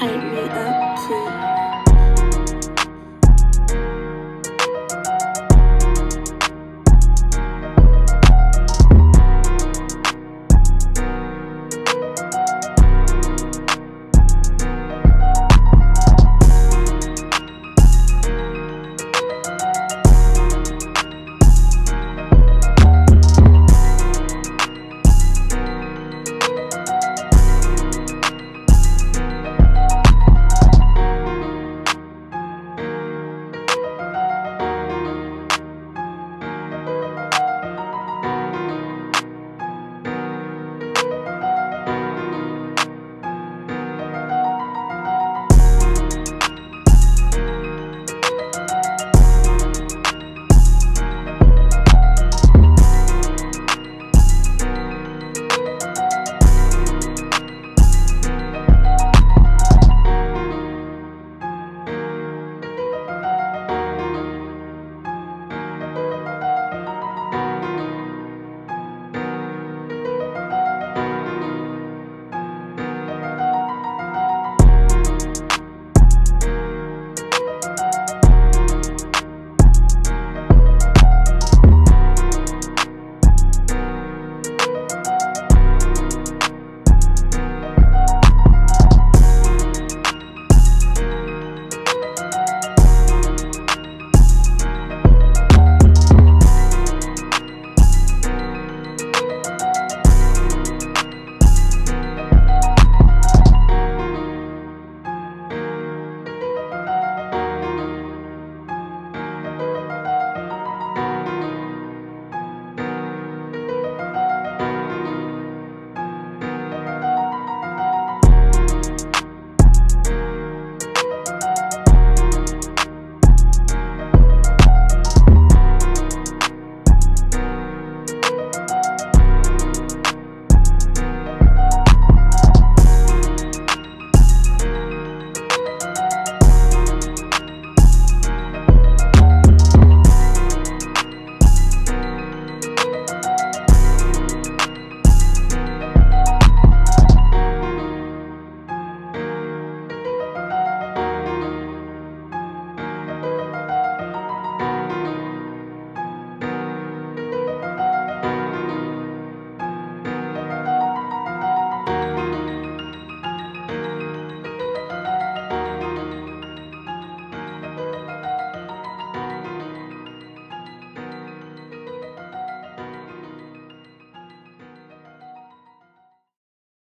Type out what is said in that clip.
爱你的